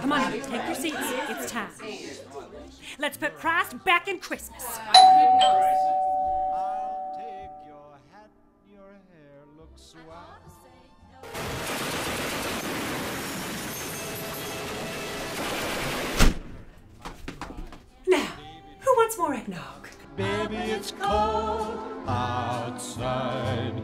Come on, take your seats. It's time. Let's put Christ back in Christmas. I'll take your hat, your hair looks swell. Now, who wants more eggnog? Baby, it's cold outside.